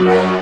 Yeah.